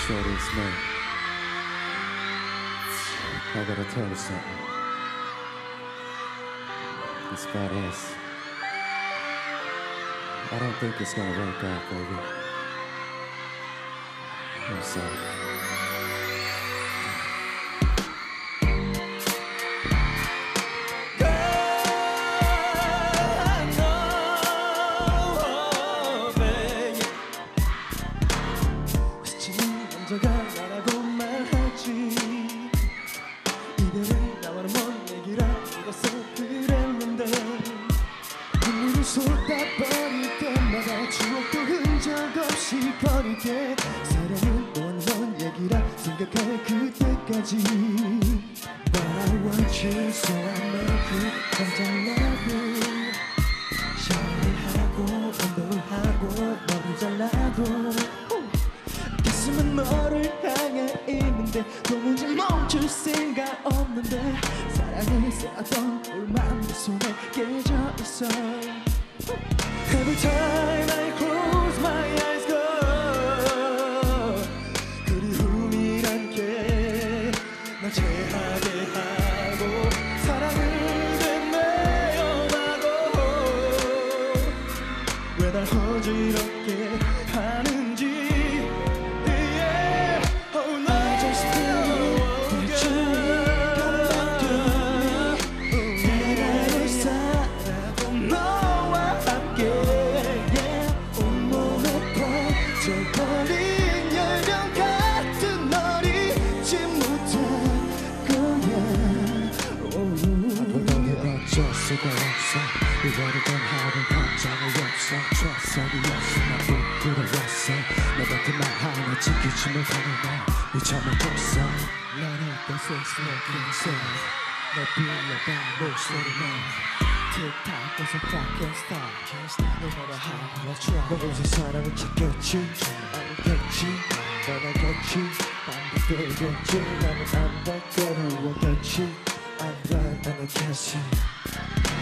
It's me. I gotta tell you something. It's about us. I don't think it's gonna work out, baby. I'm sorry. 버릴게 사랑은 먼 얘기라 생각할 그때까지 But I want you so I make you 혼자라도 샤워하고 운동을 하고 머리 잘라도 가슴은 너를 향해 있는데 도무지 멈출 생각 없는데 사랑을 쌓았던 울만 내 손에 깨져 있어. time 체하게 하고 사랑을 되뇌어나고 왜날 어지럽게 하는지 수가 없어. 이별이던 하루 걱정이 없어. 트러스이 없어. 나 부끄러웠어. 너 같은 말 하나 지키지 못하는 나 미쳐먹었어. 나는 어떤 섹스먹힌 널 불러봐. 목소리만 계속 clock can't stop no matter how I try. 너곳에 사랑을 찾겠지? 알겠지? 넌 알겠지? 반복되겠지? 나는 안 바꿔놓았겠지? I'm right and I can't see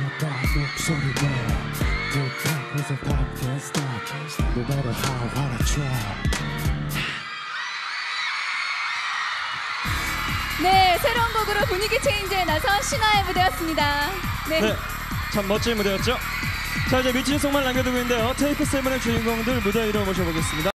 틱탁 with a pop can't stop No matter how hard I try 네, 새로운 곡으로 분위기 체인지에 나선 신화의 무대였습니다. 네. 네, 참 멋진 무대였죠. 자 이제 미친 속만 남겨두고 있는데요. 테이크 세븐의 주인공들 무대 위로 모셔보겠습니다.